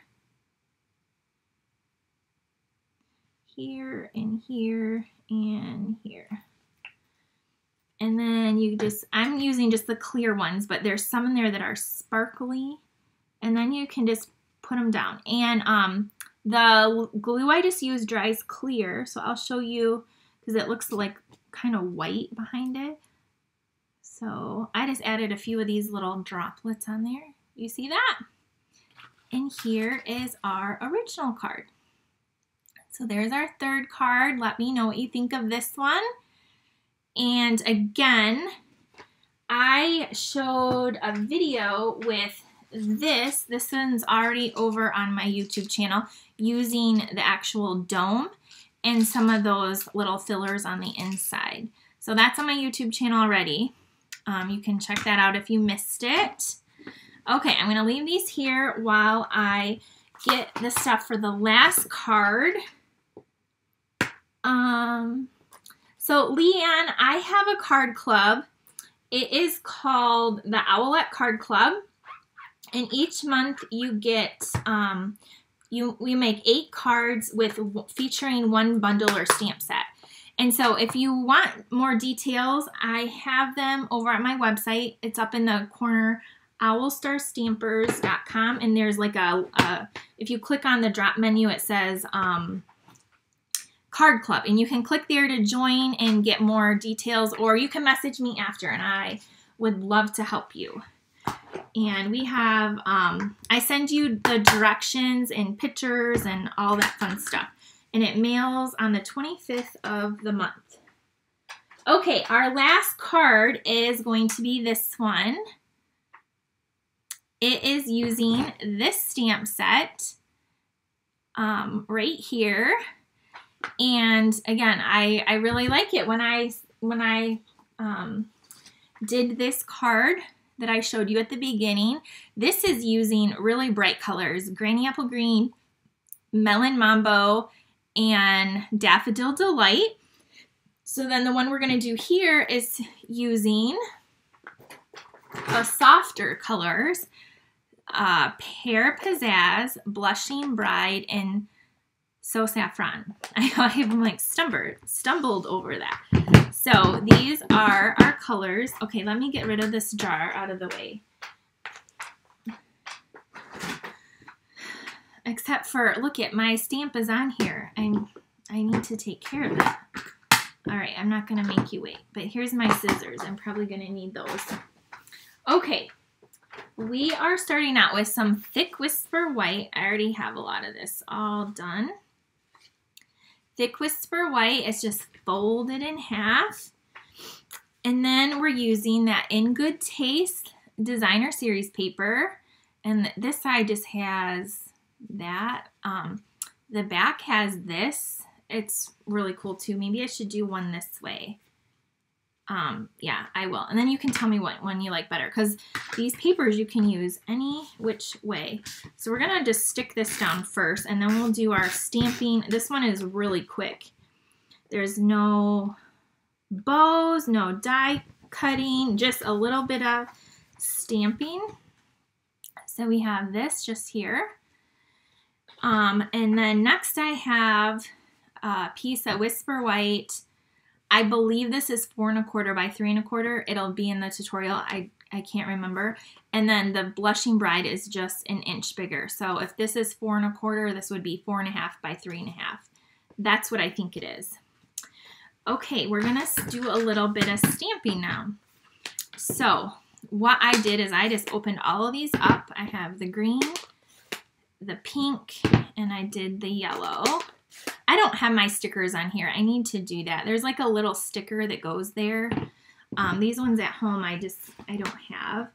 Here and here and here. And then you just, I'm using just the clear ones, but there's some in there that are sparkly. And then you can just put them down. And um, the glue I just used dries clear. So I'll show you because it looks like kind of white behind it. So I just added a few of these little droplets on there. You see that? And here is our original card. So there's our third card. Let me know what you think of this one. And again, I showed a video with this. This one's already over on my YouTube channel using the actual dome and some of those little fillers on the inside. So that's on my YouTube channel already. Um, you can check that out if you missed it. Okay, I'm going to leave these here while I get the stuff for the last card. Um, so Leanne, I have a card club. It is called the Owlet Card Club. And each month you get, um, you we make eight cards with featuring one bundle or stamp set. And so if you want more details, I have them over at my website. It's up in the corner owlstarstampers.com and there's like a, a, if you click on the drop menu it says um, card club and you can click there to join and get more details or you can message me after and I would love to help you. And we have um, I send you the directions and pictures and all that fun stuff and it mails on the 25th of the month. Okay our last card is going to be this one. It is using this stamp set um, right here. And again, I, I really like it. When I, when I um, did this card that I showed you at the beginning, this is using really bright colors, Granny Apple Green, Melon Mambo, and Daffodil Delight. So then the one we're going to do here is using a softer colors uh, Pear Pizzazz, Blushing Bride, and So Saffron. I have like stumbled, stumbled over that. So these are our colors. Okay, let me get rid of this jar out of the way. Except for, look at my stamp is on here. I, I need to take care of that. All right, I'm not going to make you wait. But here's my scissors. I'm probably going to need those. Okay, we are starting out with some Thick Whisper White. I already have a lot of this all done. Thick Whisper White is just folded in half. And then we're using that In Good Taste Designer Series paper. And this side just has that. Um, the back has this. It's really cool too. Maybe I should do one this way um, yeah, I will. And then you can tell me what one you like better because these papers you can use any which way. So we're going to just stick this down first and then we'll do our stamping. This one is really quick. There's no bows, no die cutting, just a little bit of stamping. So we have this just here. Um, and then next I have a piece of Whisper White I believe this is four and a quarter by three and a quarter. It'll be in the tutorial. I, I can't remember. And then the Blushing Bride is just an inch bigger. So if this is four and a quarter, this would be four and a half by three and a half. That's what I think it is. Okay, we're gonna do a little bit of stamping now. So what I did is I just opened all of these up. I have the green, the pink, and I did the yellow. I don't have my stickers on here. I need to do that. There's like a little sticker that goes there. Um, these ones at home I just, I don't have.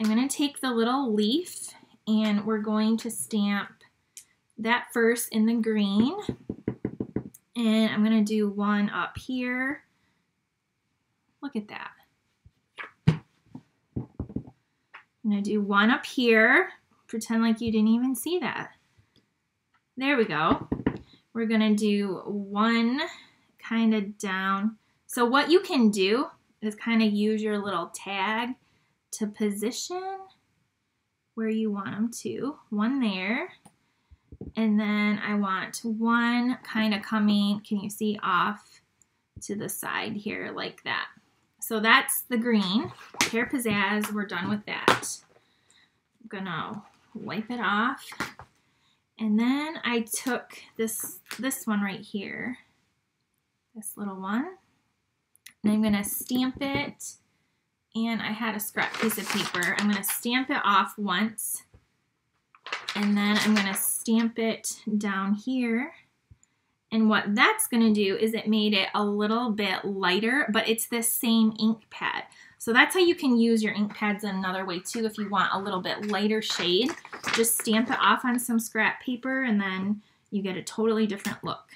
I'm going to take the little leaf and we're going to stamp that first in the green. And I'm going to do one up here. Look at that. I'm going to do one up here. Pretend like you didn't even see that. There we go we're to do one kind of down. So what you can do is kind of use your little tag to position where you want them to. One there. And then I want one kind of coming, can you see, off to the side here like that. So that's the green. Pear Pizzazz, we're done with that. I'm gonna wipe it off. And then I took this, this one right here, this little one, and I'm going to stamp it. And I had a scrap piece of paper. I'm going to stamp it off once. And then I'm going to stamp it down here. And what that's going to do is it made it a little bit lighter, but it's the same ink pad. So that's how you can use your ink pads in another way too if you want a little bit lighter shade. Just stamp it off on some scrap paper and then you get a totally different look.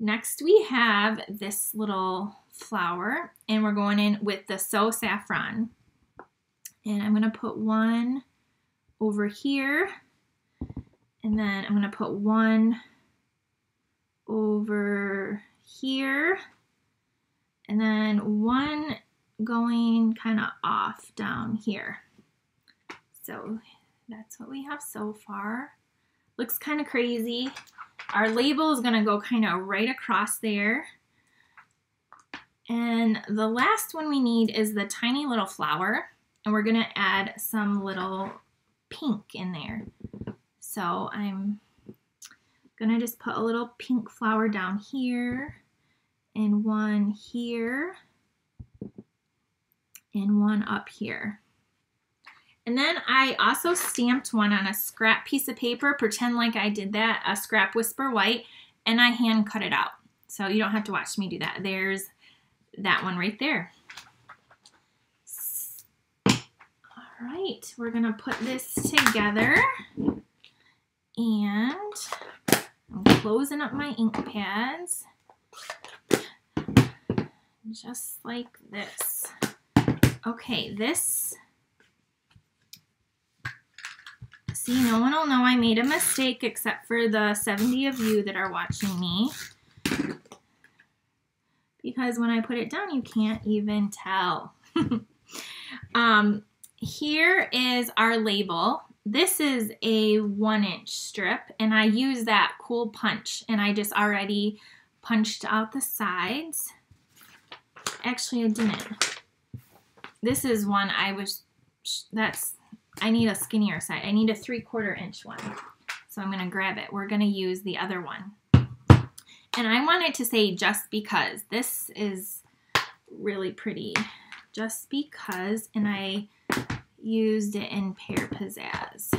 Next we have this little flower and we're going in with the So Saffron. And I'm going to put one over here and then I'm going to put one over here and then one going kind of off down here. So that's what we have so far. Looks kind of crazy. Our label is going to go kind of right across there. And the last one we need is the tiny little flower. And we're going to add some little pink in there. So I'm gonna just put a little pink flower down here and one here and one up here. And then I also stamped one on a scrap piece of paper, pretend like I did that, a scrap whisper white, and I hand cut it out. So you don't have to watch me do that. There's that one right there. All right, we're gonna put this together and I'm closing up my ink pads just like this. Okay, this, see, no one will know I made a mistake except for the 70 of you that are watching me. Because when I put it down, you can't even tell. um, here is our label. This is a one inch strip and I use that cool punch and I just already punched out the sides. Actually, I didn't. This is one I was, that's, I need a skinnier side. I need a three quarter inch one. So I'm going to grab it. We're going to use the other one. And I wanted to say just because. This is really pretty. Just because. And I used it in Pear Pizzazz.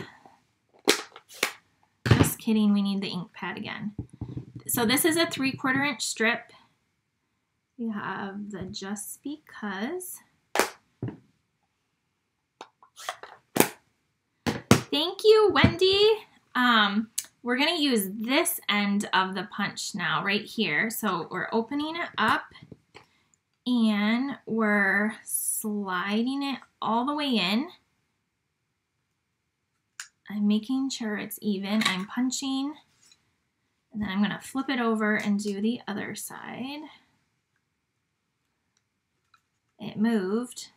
Just kidding, we need the ink pad again. So this is a three quarter inch strip. You have the Just Because. Thank you, Wendy. Um, we're going to use this end of the punch now, right here. So we're opening it up and we're sliding it all the way in. I'm making sure it's even. I'm punching and then I'm going to flip it over and do the other side. It moved.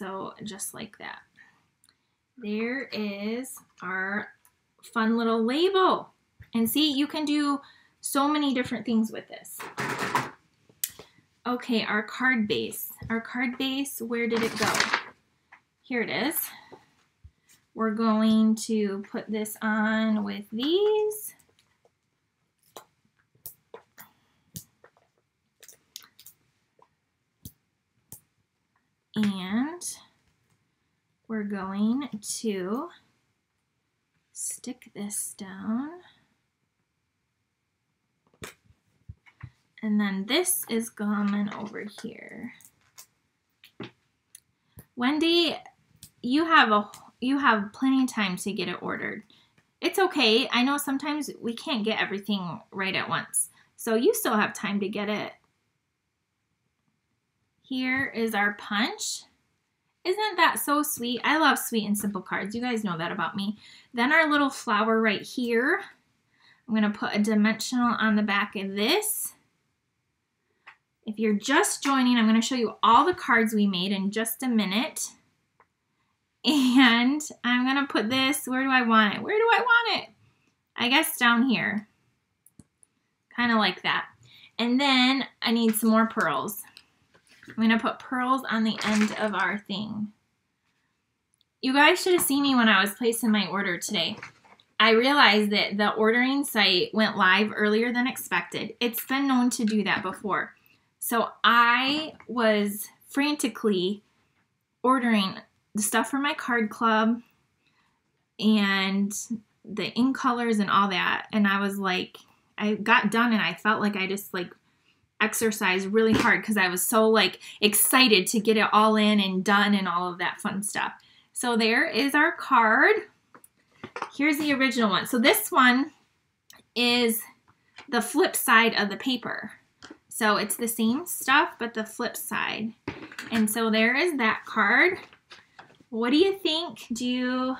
So just like that. There is our fun little label. And see, you can do so many different things with this. Okay, our card base. Our card base, where did it go? Here it is. We're going to put this on with these. And we're going to stick this down. And then this is coming over here. Wendy, you have a you have plenty of time to get it ordered. It's okay. I know sometimes we can't get everything right at once. So you still have time to get it. Here is our punch. Isn't that so sweet? I love sweet and simple cards. You guys know that about me. Then our little flower right here. I'm going to put a dimensional on the back of this. If you're just joining, I'm going to show you all the cards we made in just a minute. And I'm going to put this, where do I want it? Where do I want it? I guess down here. Kind of like that. And then I need some more pearls. I'm going to put pearls on the end of our thing. You guys should have seen me when I was placing my order today. I realized that the ordering site went live earlier than expected. It's been known to do that before. So I was frantically ordering the stuff for my card club and the in colors and all that. And I was like, I got done and I felt like I just like exercised really hard because I was so like excited to get it all in and done and all of that fun stuff. So there is our card. Here's the original one. So this one is the flip side of the paper. So it's the same stuff, but the flip side. And so there is that card. What do you think? Do you,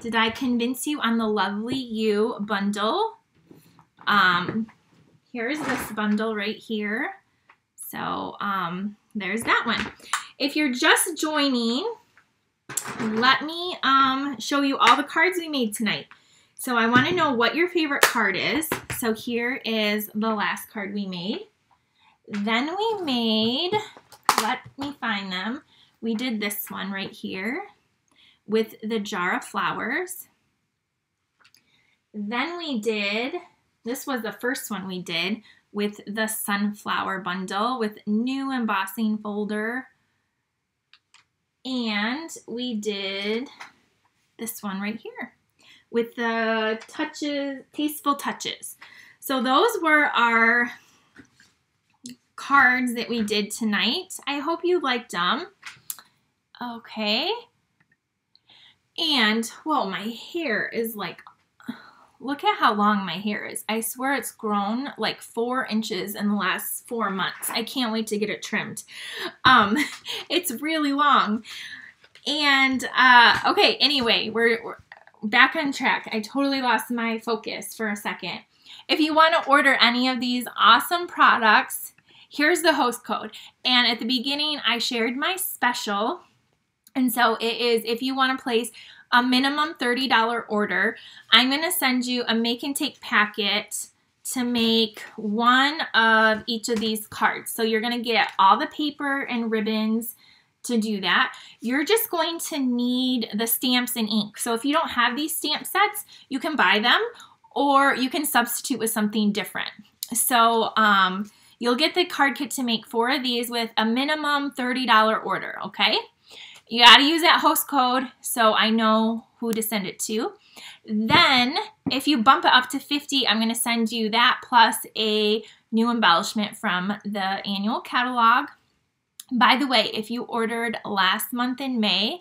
did I convince you on the Lovely You bundle? Um, here's this bundle right here. So um, there's that one. If you're just joining, let me um, show you all the cards we made tonight. So I want to know what your favorite card is. So here is the last card we made. Then we made, let me find them. We did this one right here with the jar of flowers. Then we did, this was the first one we did with the sunflower bundle with new embossing folder and we did this one right here with the touches, tasteful touches. So those were our cards that we did tonight. I hope you liked them. Okay. And, whoa, my hair is like Look at how long my hair is. I swear it's grown like four inches in the last four months. I can't wait to get it trimmed. Um, it's really long. And, uh, okay, anyway, we're, we're back on track. I totally lost my focus for a second. If you want to order any of these awesome products, here's the host code. And at the beginning, I shared my special. And so it is if you want to place a minimum $30 order, I'm going to send you a make and take packet to make one of each of these cards. So you're going to get all the paper and ribbons to do that. You're just going to need the stamps and ink. So if you don't have these stamp sets, you can buy them or you can substitute with something different. So um, you'll get the card kit to make four of these with a minimum $30 order, okay? You got to use that host code so I know who to send it to. Then, if you bump it up to 50, I'm going to send you that plus a new embellishment from the annual catalog. By the way, if you ordered last month in May,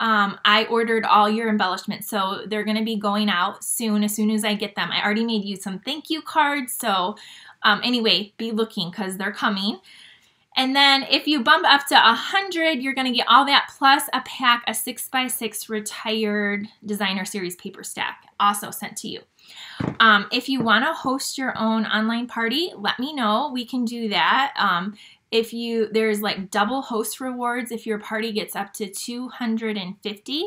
um, I ordered all your embellishments, so they're going to be going out soon as soon as I get them. I already made you some thank you cards, so um, anyway, be looking because they're coming. And then if you bump up to 100, you're going to get all that plus a pack of 6x6 retired designer series paper stack also sent to you. Um, if you want to host your own online party, let me know. We can do that. Um, if you there's like double host rewards if your party gets up to 250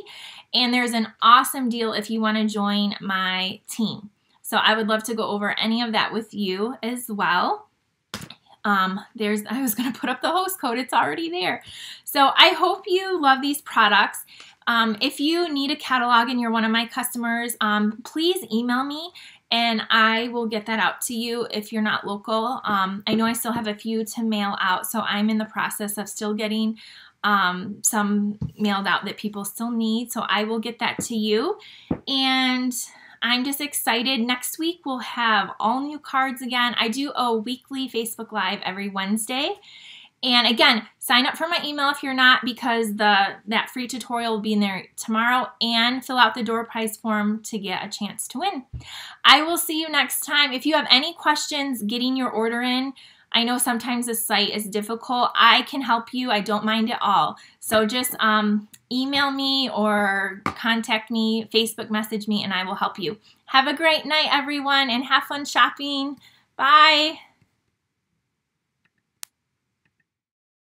and there's an awesome deal if you want to join my team so i would love to go over any of that with you as well um, there's I was going to put up the host code. It's already there. So I hope you love these products. Um, if you need a catalog and you're one of my customers, um, please email me and I will get that out to you if you're not local. Um, I know I still have a few to mail out, so I'm in the process of still getting um, some mailed out that people still need. So I will get that to you. And I'm just excited. Next week we'll have all new cards again. I do a weekly Facebook Live every Wednesday. And again, sign up for my email if you're not because the that free tutorial will be in there tomorrow and fill out the door prize form to get a chance to win. I will see you next time. If you have any questions getting your order in, I know sometimes the site is difficult. I can help you. I don't mind at all. So just um, email me or contact me, Facebook message me, and I will help you. Have a great night, everyone, and have fun shopping. Bye.